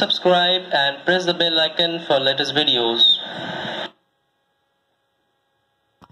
subscribe and press the bell icon for latest videos.